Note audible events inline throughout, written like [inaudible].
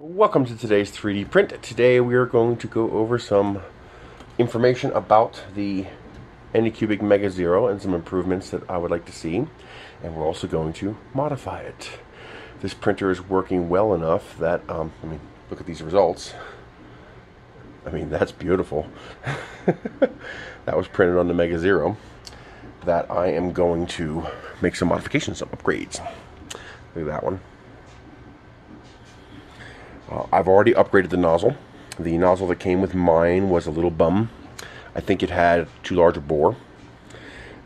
Welcome to today's 3D print. Today we are going to go over some information about the Anycubic Mega Zero and some improvements that I would like to see. And we're also going to modify it. This printer is working well enough that, um, I mean, look at these results. I mean, that's beautiful. [laughs] that was printed on the Mega Zero. That I am going to make some modifications, some upgrades. Look at that one. Uh, I've already upgraded the nozzle. The nozzle that came with mine was a little bum. I think it had too large a bore,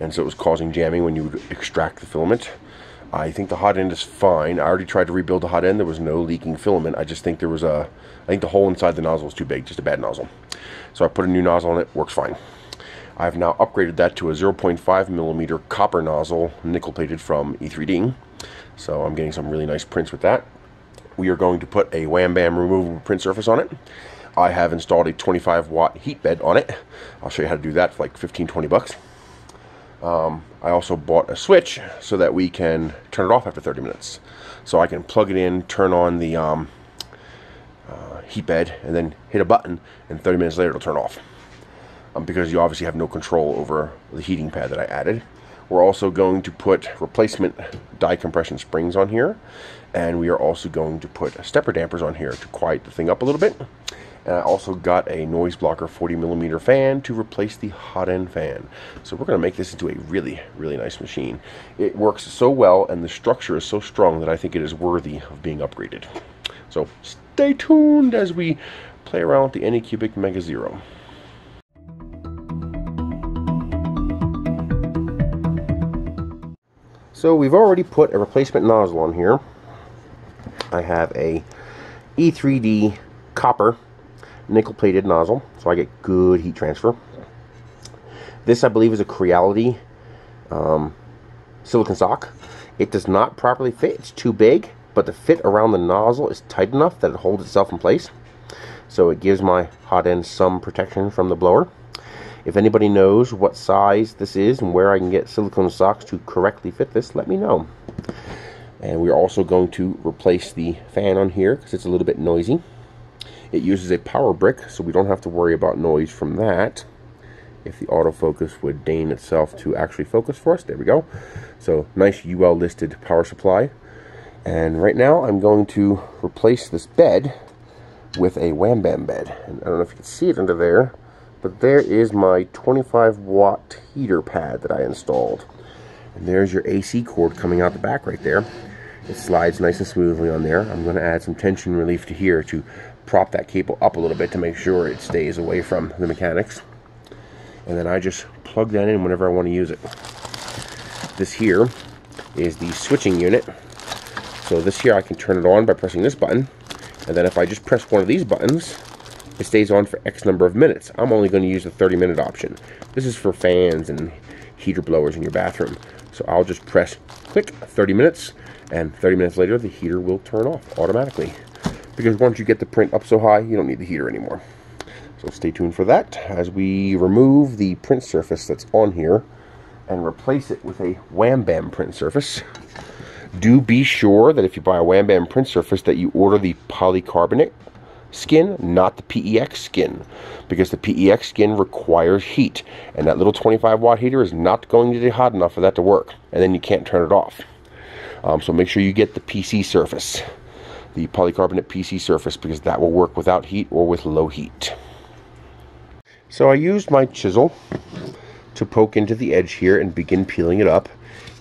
and so it was causing jamming when you would extract the filament. I think the hot end is fine. I already tried to rebuild the hot end. There was no leaking filament. I just think there was a, I think the hole inside the nozzle was too big, just a bad nozzle. So I put a new nozzle on it, works fine. I've now upgraded that to a 0.5 millimeter copper nozzle, nickel plated from E3D. So I'm getting some really nice prints with that we are going to put a Wham Bam removable print surface on it. I have installed a 25 watt heat bed on it. I'll show you how to do that for like 15, 20 bucks. Um, I also bought a switch so that we can turn it off after 30 minutes. So I can plug it in, turn on the um, uh, heat bed, and then hit a button, and 30 minutes later it'll turn off. Um, because you obviously have no control over the heating pad that I added. We're also going to put replacement die compression springs on here. And we are also going to put stepper dampers on here to quiet the thing up a little bit. And I also got a noise blocker 40 millimeter fan to replace the hot end fan. So we're going to make this into a really, really nice machine. It works so well and the structure is so strong that I think it is worthy of being upgraded. So stay tuned as we play around with the Anycubic Mega Zero. So we've already put a replacement nozzle on here. I have a E3D copper nickel plated nozzle so I get good heat transfer. This I believe is a Creality um, silicon sock. It does not properly fit, it's too big, but the fit around the nozzle is tight enough that it holds itself in place. So it gives my hot end some protection from the blower. If anybody knows what size this is and where I can get silicone socks to correctly fit this, let me know. And we're also going to replace the fan on here because it's a little bit noisy. It uses a power brick, so we don't have to worry about noise from that. If the autofocus would deign itself to actually focus for us, there we go. So nice UL listed power supply. And right now I'm going to replace this bed with a Wham Bam bed. And I don't know if you can see it under there, but there is my 25 watt heater pad that I installed. And there's your AC cord coming out the back right there. It slides nice and smoothly on there. I'm going to add some tension relief to here to prop that cable up a little bit to make sure it stays away from the mechanics. And then I just plug that in whenever I want to use it. This here is the switching unit. So this here I can turn it on by pressing this button. And then if I just press one of these buttons, it stays on for X number of minutes. I'm only going to use the 30 minute option. This is for fans and heater blowers in your bathroom. So I'll just press click 30 minutes and 30 minutes later the heater will turn off automatically because once you get the print up so high you don't need the heater anymore so stay tuned for that as we remove the print surface that's on here and replace it with a Wham Bam print surface do be sure that if you buy a Wham Bam print surface that you order the polycarbonate skin, not the PEX skin, because the PEX skin requires heat, and that little 25 watt heater is not going to be hot enough for that to work, and then you can't turn it off. Um, so make sure you get the PC surface, the polycarbonate PC surface, because that will work without heat or with low heat. So I used my chisel to poke into the edge here and begin peeling it up.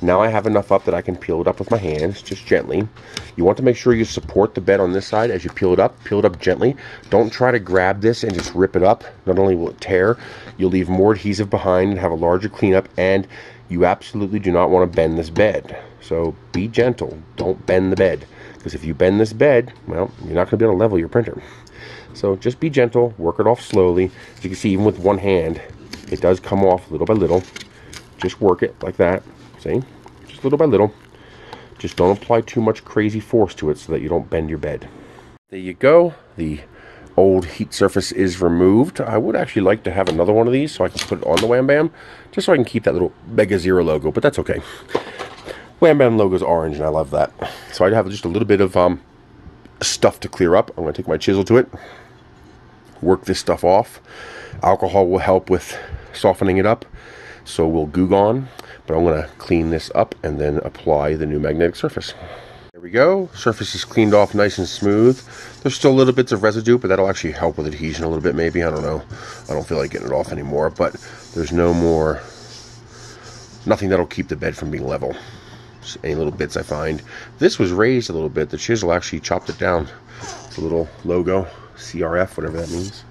Now I have enough up that I can peel it up with my hands, just gently. You want to make sure you support the bed on this side as you peel it up. Peel it up gently. Don't try to grab this and just rip it up. Not only will it tear, you'll leave more adhesive behind and have a larger cleanup, and you absolutely do not want to bend this bed. So be gentle. Don't bend the bed. Because if you bend this bed, well, you're not going to be able to level your printer. So just be gentle. Work it off slowly. As you can see, even with one hand, it does come off little by little. Just work it like that. See? Just little by little. Just don't apply too much crazy force to it so that you don't bend your bed. There you go. The old heat surface is removed. I would actually like to have another one of these so I can put it on the Wham Bam, just so I can keep that little Mega Zero logo, but that's okay. Wham Bam logo is orange, and I love that. So I have just a little bit of um, stuff to clear up. I'm going to take my chisel to it, work this stuff off. Alcohol will help with softening it up, so we'll Goo Gone. But I'm going to clean this up and then apply the new magnetic surface. There we go. Surface is cleaned off nice and smooth. There's still little bits of residue, but that'll actually help with adhesion a little bit maybe. I don't know. I don't feel like getting it off anymore, but there's no more, nothing that'll keep the bed from being level. Just any little bits I find. This was raised a little bit. The chisel actually chopped it down. It's a little logo, CRF, whatever that means.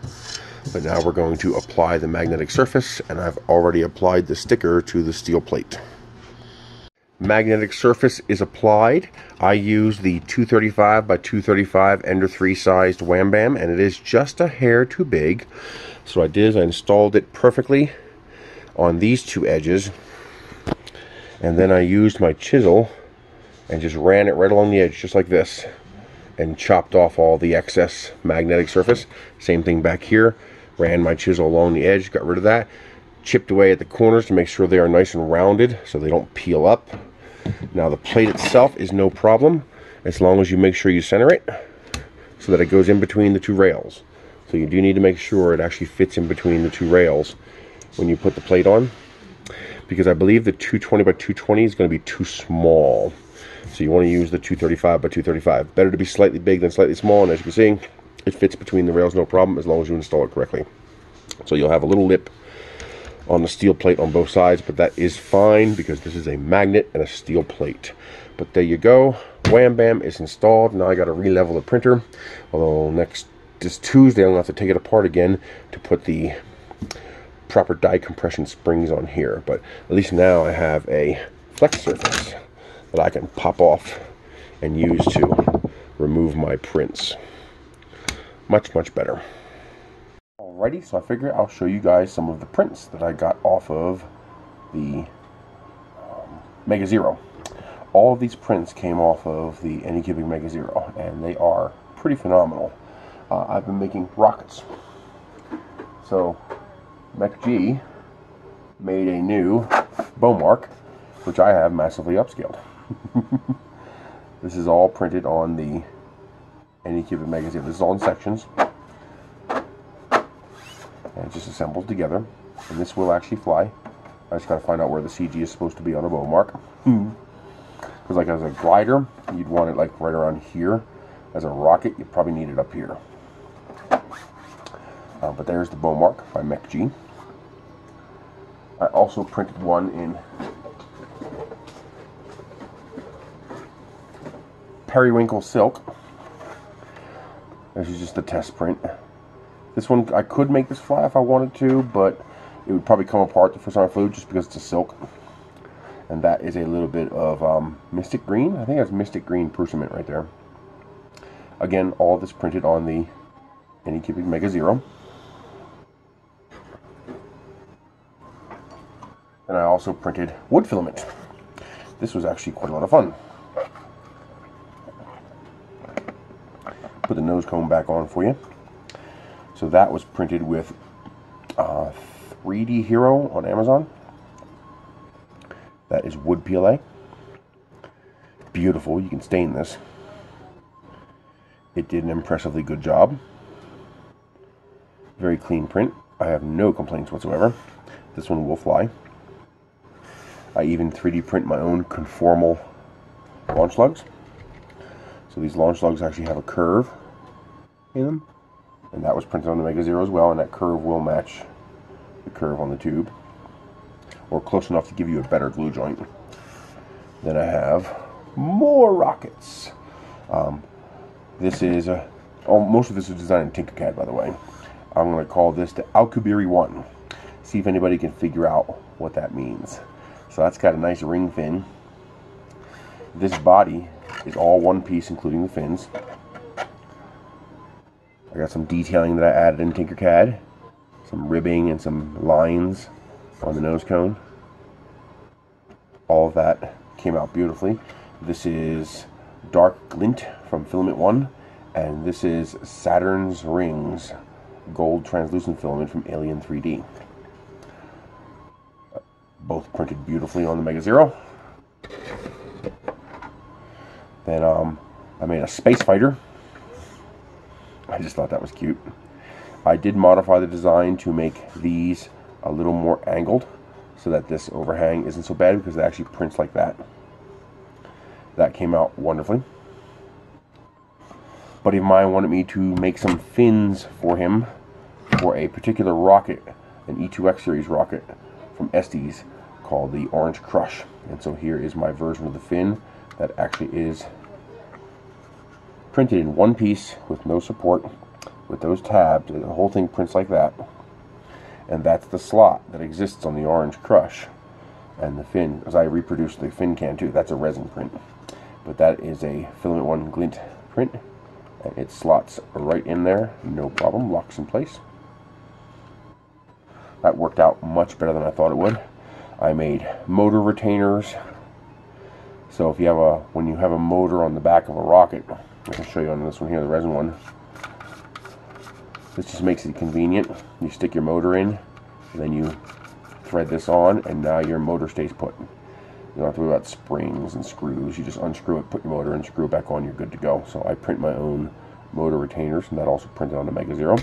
But now we're going to apply the magnetic surface, and I've already applied the sticker to the steel plate magnetic surface is applied. I use the 235 by 235 Ender 3 sized Wham Bam and it is just a hair too big. So I did is I installed it perfectly on these two edges and then I used my chisel and just ran it right along the edge just like this and chopped off all the excess magnetic surface. Same thing back here. Ran my chisel along the edge, got rid of that chipped away at the corners to make sure they are nice and rounded so they don't peel up. Now the plate itself is no problem as long as you make sure you center it so that it goes in between the two rails. So you do need to make sure it actually fits in between the two rails when you put the plate on because I believe the 220 by 220 is going to be too small. So you want to use the 235 by 235. Better to be slightly big than slightly small and as you can see it fits between the rails no problem as long as you install it correctly. So you'll have a little lip on the steel plate on both sides, but that is fine because this is a magnet and a steel plate. But there you go. Wham Bam is installed. Now I got to re-level the printer. Although next this Tuesday I'm going to have to take it apart again to put the proper die compression springs on here. But at least now I have a flex surface that I can pop off and use to remove my prints. Much, much better. Alrighty, so I figure I'll show you guys some of the prints that I got off of the um, Mega Zero. All of these prints came off of the Anycubic Mega Zero, and they are pretty phenomenal. Uh, I've been making rockets. So, MechG made a new Bomarc, which I have massively upscaled. [laughs] this is all printed on the Anycubic Mega magazine. This is all in sections and just assembled together. And this will actually fly. I just got to find out where the CG is supposed to be on a Bomarc. Because hmm. like as a glider, you'd want it like right around here. As a rocket, you probably need it up here. Uh, but there's the Bomarc by MechG. I also printed one in periwinkle silk. This is just a test print. This one, I could make this fly if I wanted to, but it would probably come apart the first time I flew just because it's a silk. And that is a little bit of um, Mystic Green. I think that's Mystic Green Prusament right there. Again, all this printed on the Anycubic Mega Zero. And I also printed wood filament. This was actually quite a lot of fun. Nose cone back on for you. So that was printed with uh, 3D Hero on Amazon. That is wood PLA. Beautiful. You can stain this. It did an impressively good job. Very clean print. I have no complaints whatsoever. This one will fly. I even 3D print my own conformal launch lugs. So these launch lugs actually have a curve in and that was printed on the Mega Zero as well and that curve will match the curve on the tube. Or close enough to give you a better glue joint then I have. More rockets. Um, this is a oh, most of this is designed in Tinkercad by the way. I'm going to call this the Alcubierre 1 see if anybody can figure out what that means. So that's got a nice ring fin. This body is all one piece including the fins I got some detailing that I added in Tinkercad. Some ribbing and some lines on the nose cone. All of that came out beautifully. This is Dark Glint from Filament One. And this is Saturn's Rings Gold Translucent Filament from Alien 3D. Both printed beautifully on the Mega Zero. Then um, I made a Space Fighter I just thought that was cute. I did modify the design to make these a little more angled so that this overhang isn't so bad because it actually prints like that. That came out wonderfully. Buddy of mine wanted me to make some fins for him for a particular rocket, an E2X series rocket from Estes called the Orange Crush. And so here is my version of the fin that actually is printed in one piece with no support with those tabs. The whole thing prints like that. And that's the slot that exists on the Orange Crush. And the fin, as I reproduced the fin can too, that's a resin print. But that is a Filament One glint print. And it slots right in there, no problem, locks in place. That worked out much better than I thought it would. I made motor retainers. So if you have a, when you have a motor on the back of a rocket, I can show you on this one here, the resin one. This just makes it convenient. You stick your motor in, then you thread this on, and now your motor stays put. You don't have to worry about springs and screws. You just unscrew it, put your motor in, screw it back on, you're good to go. So I print my own motor retainers, and that also printed on the Mega Zero.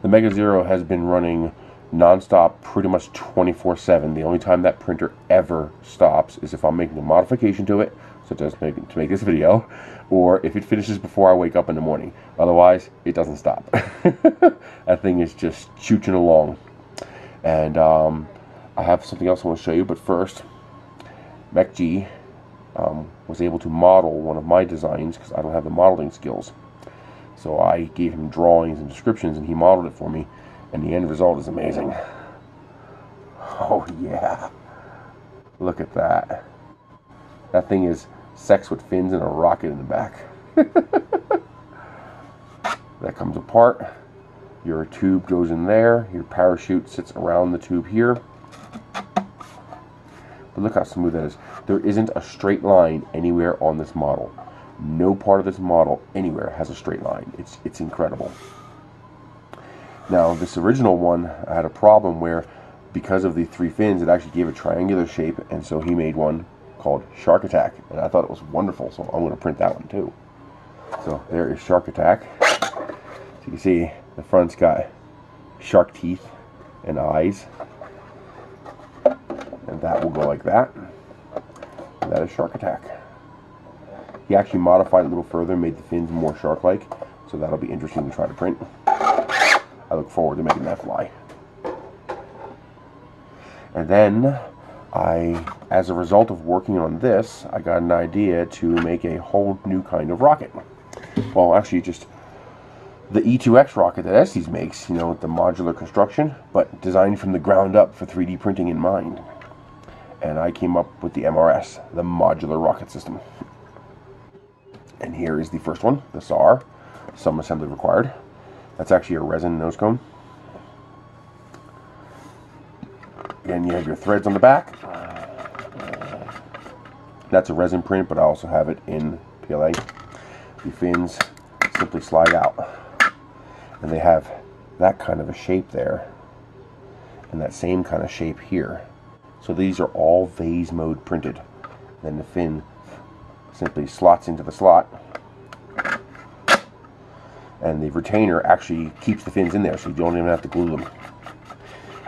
The Mega Zero has been running nonstop pretty much 24-7. The only time that printer ever stops is if I'm making a modification to it, such as make, to make this video, or if it finishes before I wake up in the morning. Otherwise, it doesn't stop. [laughs] that thing is just chooching along. And um, I have something else I want to show you, but first, MechG um, was able to model one of my designs because I don't have the modeling skills. So I gave him drawings and descriptions and he modeled it for me and the end result is amazing. [laughs] Oh yeah. Look at that. That thing is sex with fins and a rocket in the back. [laughs] that comes apart. Your tube goes in there. Your parachute sits around the tube here. But look how smooth that is. There isn't a straight line anywhere on this model no part of this model anywhere has a straight line. It's, it's incredible. Now, this original one had a problem where because of the three fins, it actually gave a triangular shape, and so he made one called Shark Attack, and I thought it was wonderful, so I'm going to print that one too. So there is Shark Attack. So you can see the front's got shark teeth and eyes, and that will go like that. And that is Shark Attack. He actually modified it a little further, made the fins more shark-like, so that'll be interesting to try to print. I look forward to making that fly. And then I, as a result of working on this, I got an idea to make a whole new kind of rocket. Well, actually, just the E2X rocket that Estes makes, you know, the modular construction, but designed from the ground up for 3D printing in mind. And I came up with the MRS, the modular rocket system. And here is the first one, the SAR, some assembly required. That's actually a resin nose cone. Again, you have your threads on the back. That's a resin print, but I also have it in PLA. The fins simply slide out. And they have that kind of a shape there. And that same kind of shape here. So these are all vase mode printed. Then the fin simply slots into the slot and the retainer actually keeps the fins in there so you don't even have to glue them.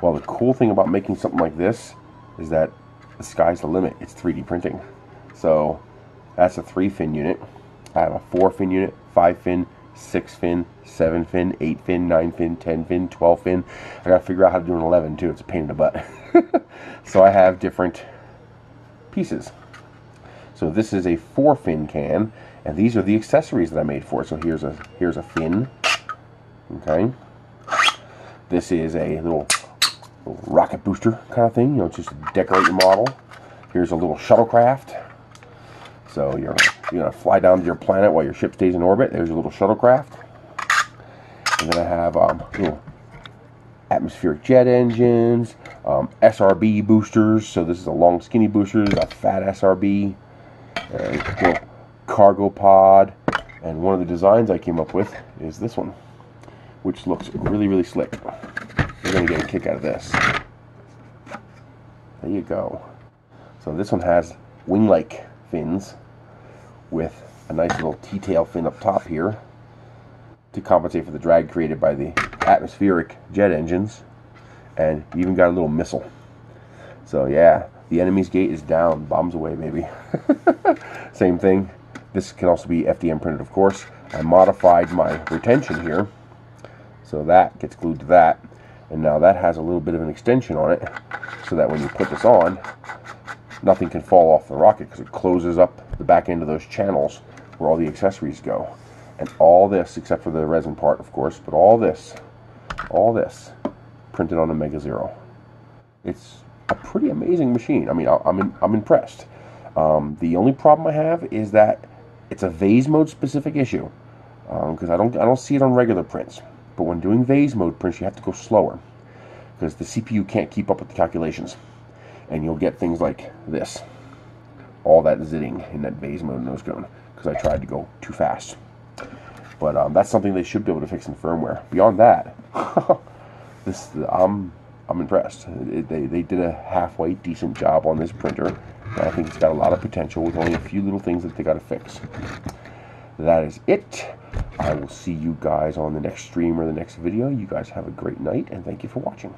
Well, the cool thing about making something like this is that the sky's the limit. It's 3D printing. So that's a three fin unit. I have a four fin unit, five fin, six fin, seven fin, eight fin, nine fin, ten fin, twelve fin. I gotta figure out how to do an 11 too. It's a pain in the butt. [laughs] so I have different pieces. So this is a four fin can, and these are the accessories that I made for it. So here's a here's a fin. Okay. This is a little rocket booster kind of thing, you know, just to decorate your model. Here's a little shuttlecraft. So you're you're gonna fly down to your planet while your ship stays in orbit. There's your little shuttlecraft. And then I have um, little atmospheric jet engines, um, SRB boosters. So this is a long skinny booster, a fat SRB little cargo pod. And one of the designs I came up with is this one, which looks really, really slick. Going to get a kick out of this. There you go. So this one has wing-like fins with a nice little T-tail fin up top here. to compensate for the drag created by the atmospheric jet engines. And you even got a little missile. So yeah, the enemy's gate is down. Bombs away, baby. [laughs] Same thing. This can also be FDM printed, of course. I modified my retention here. So that gets glued to that. And now that has a little bit of an extension on it. So that when you put this on, nothing can fall off the rocket because it closes up the back end of those channels where all the accessories go. And all this, except for the resin part, of course, but all this, all this, printed on a Mega Zero. It's a pretty amazing machine. I mean, I'm in, I'm impressed. Um, the only problem I have is that it's a vase mode specific issue because um, I don't I don't see it on regular prints. But when doing vase mode prints, you have to go slower because the CPU can't keep up with the calculations, and you'll get things like this, all that zitting in that vase mode nose cone because I tried to go too fast. But um, that's something they should be able to fix in firmware. Beyond that, [laughs] this I'm I'm impressed. It, they they did a halfway decent job on this printer. I think it's got a lot of potential with only a few little things that they got to fix. That is it. I will see you guys on the next stream or the next video. You guys have a great night, and thank you for watching.